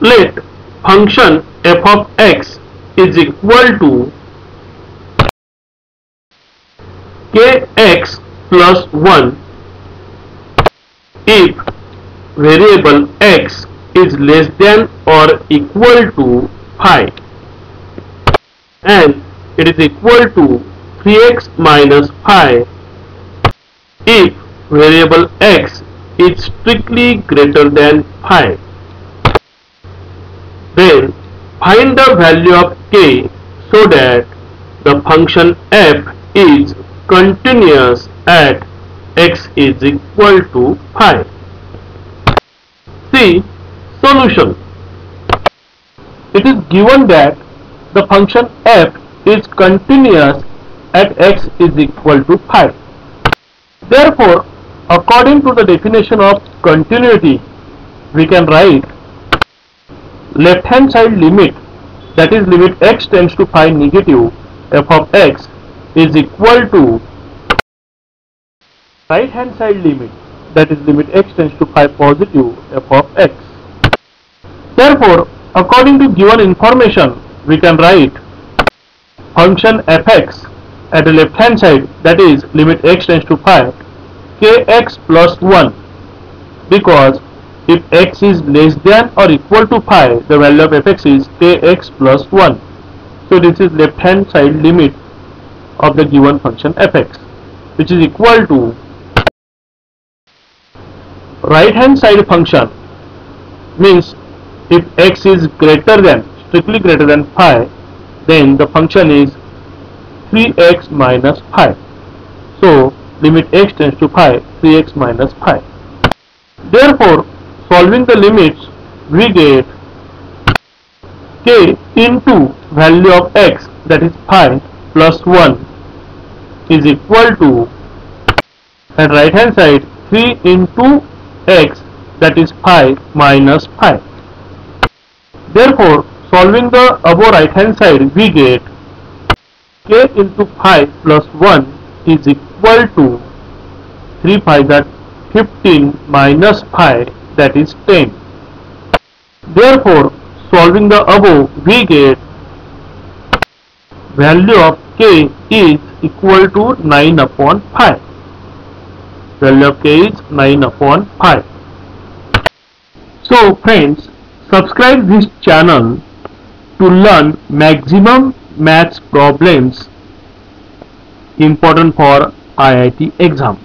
let function f of x is equal to kx plus 1 if variable x is less than or equal to 5 and it is equal to 3x minus 5 if variable x is strictly greater than 5. Then find the value of k so that the function f is continuous at x is equal to 5. See solution. It is given that the function f is continuous at x is equal to 5. Therefore, according to the definition of continuity, we can write left hand side limit that is limit x tends to 5 negative f of x is equal to right hand side limit that is limit x tends to 5 positive f of x. Therefore, according to given information, we can write function fx at the left hand side that is limit x tends to 5 kx plus 1 because if x is less than or equal to 5 the value of fx is kx plus 1 so this is left hand side limit of the given function fx which is equal to right hand side function. Means if x is greater than strictly greater than 5 then the function is 3x minus 5 so limit x tends to 5 3x minus 5 therefore solving the limits we get k into value of x that is 5 plus 1 is equal to at right hand side 3 into x that is 5 minus 5. Therefore, solving the above right hand side, we get k into 5 plus 1 is equal to 3 pi that 15 minus 5 that is 10. Therefore, solving the above, we get value of k is equal to 9 upon 5. Value of k is 9 upon 5. So friends, Subscribe this channel to learn maximum maths problems important for IIT exam.